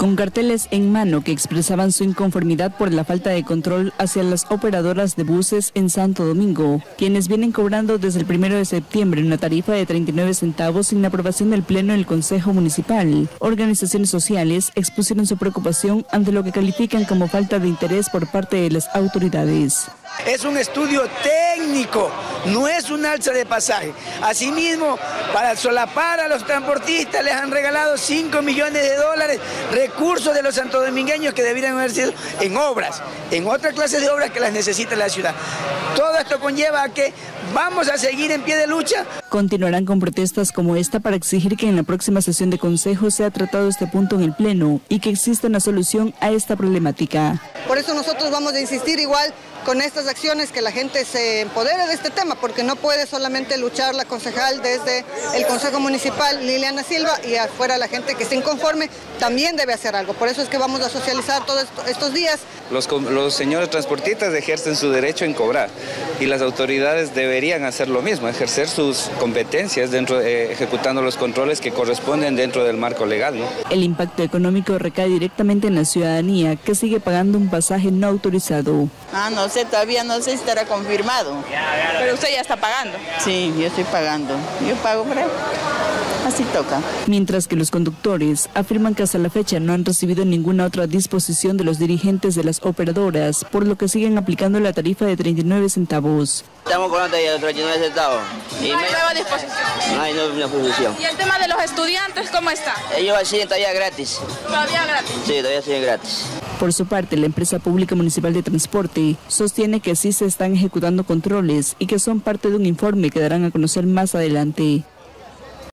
con carteles en mano que expresaban su inconformidad por la falta de control hacia las operadoras de buses en Santo Domingo, quienes vienen cobrando desde el primero de septiembre una tarifa de 39 centavos sin la aprobación del Pleno del Consejo Municipal. Organizaciones sociales expusieron su preocupación ante lo que califican como falta de interés por parte de las autoridades. Es un estudio técnico, no es un alza de pasaje. Asimismo, para solapar a los transportistas les han regalado 5 millones de dólares, recursos de los santodomingueños que deberían haber sido en obras, en otra clase de obras que las necesita la ciudad. Todo esto conlleva a que vamos a seguir en pie de lucha. Continuarán con protestas como esta para exigir que en la próxima sesión de consejo sea tratado este punto en el Pleno y que exista una solución a esta problemática. Por eso nosotros vamos a insistir igual con estas acciones que la gente se empodere de este tema, porque no puede solamente luchar la concejal desde el Consejo Municipal Liliana Silva y afuera la gente que esté inconforme también debe hacer algo. Por eso es que vamos a socializar todos estos días. Los, los señores transportistas ejercen su derecho en cobrar y las autoridades deberían hacer lo mismo, ejercer sus competencias dentro, eh, ejecutando los controles que corresponden dentro del marco legal. El impacto económico recae directamente en la ciudadanía que sigue pagando un pasaje no autorizado. Ah, no sé, todavía no sé si estará confirmado. Pero usted ya está pagando. Sí, yo estoy pagando. Yo pago por Así toca. Mientras que los conductores afirman que hasta la fecha no han recibido ninguna otra disposición de los dirigentes de las operadoras, por lo que siguen aplicando la tarifa de 39 centavos. Estamos cobrando ya 39 centavos. Y no hay nueva disposición. No hay nueva disposición. ¿Y el tema de los estudiantes cómo está? Ellos siguen todavía gratis. ¿Todavía gratis? Sí, todavía siguen gratis. Por su parte, la empresa pública municipal de transporte sostiene que sí se están ejecutando controles y que son parte de un informe que darán a conocer más adelante.